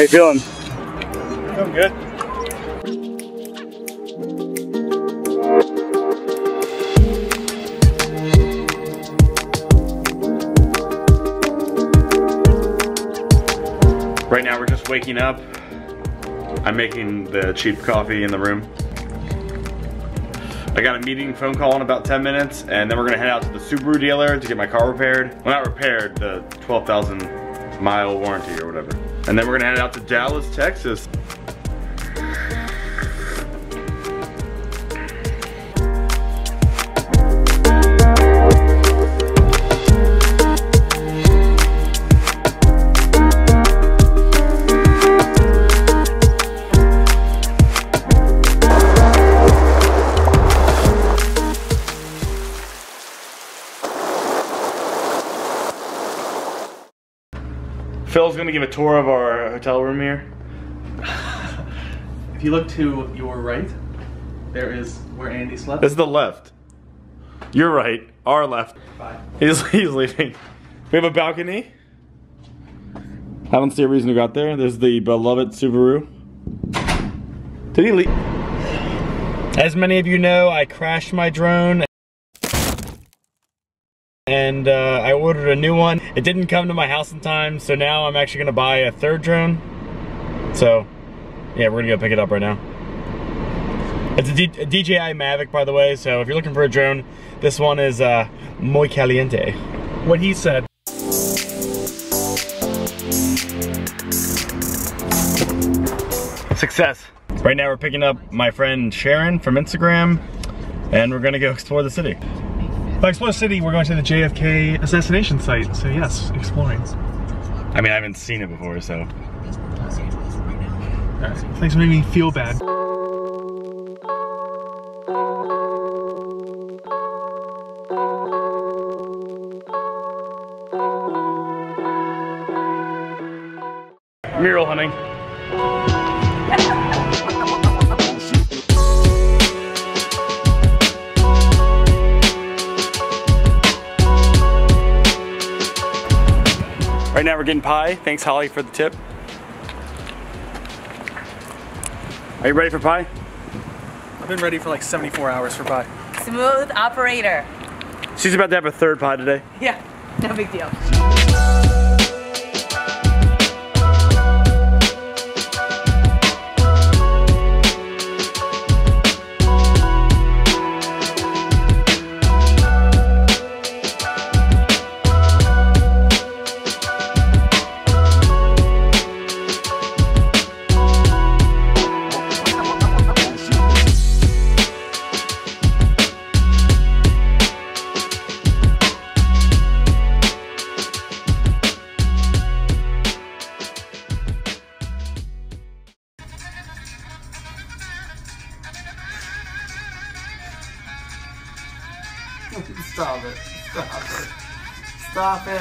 How you feeling? Feeling good. Right now we're just waking up. I'm making the cheap coffee in the room. I got a meeting phone call in about 10 minutes and then we're gonna head out to the Subaru dealer to get my car repaired. Well, not repaired, the 12,000 mile warranty or whatever. And then we're gonna head out to Dallas, Texas. Phil's gonna give a tour of our hotel room here. If you look to your right, there is where Andy slept. This is the left. You're right. Our left. Bye. He's, he's leaving. We have a balcony. I don't see a reason to go out there. There's the beloved Subaru. Did he leave? As many of you know, I crashed my drone. And uh, I ordered a new one. It didn't come to my house in time, so now I'm actually gonna buy a third drone. So, yeah, we're gonna go pick it up right now. It's a, D a DJI Mavic, by the way, so if you're looking for a drone, this one is uh, muy caliente. What he said. Success. Right now we're picking up my friend Sharon from Instagram, and we're gonna go explore the city. By Explore City, we're going to the JFK assassination site. So yes, exploring. I mean, I haven't seen it before, so. Alright, Thanks for making me feel bad. Mural hunting. Right now we're getting pie. Thanks Holly for the tip. Are you ready for pie? I've been ready for like 74 hours for pie. Smooth operator. She's about to have a third pie today. Yeah, no big deal. Stop it. Stop it. Stop it.